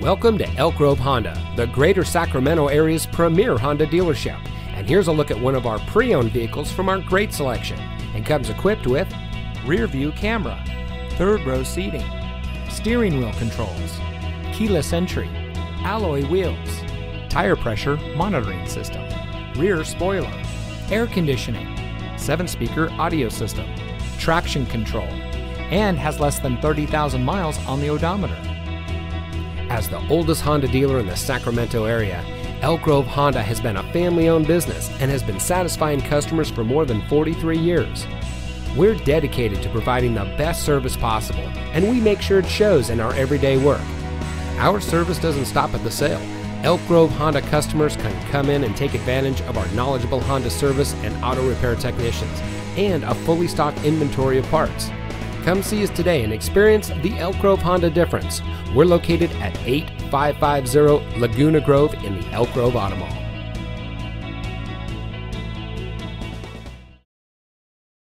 Welcome to Elk Grove Honda, the greater Sacramento area's premier Honda dealership. And here's a look at one of our pre owned vehicles from our great selection. And comes equipped with rear view camera, third row seating, steering wheel controls, keyless entry, alloy wheels, tire pressure monitoring system, rear spoiler, air conditioning, 7 speaker audio system, traction control, and has less than 30,000 miles on the odometer. As the oldest Honda dealer in the Sacramento area, Elk Grove Honda has been a family owned business and has been satisfying customers for more than 43 years. We're dedicated to providing the best service possible, and we make sure it shows in our everyday work. Our service doesn't stop at the sale. Elk Grove Honda customers can come in and take advantage of our knowledgeable Honda service and auto repair technicians, and a fully stocked inventory of parts. Come see us today and experience the Elk Grove Honda difference. We're located at 8550 Laguna Grove in the Elk Grove Auto Mall.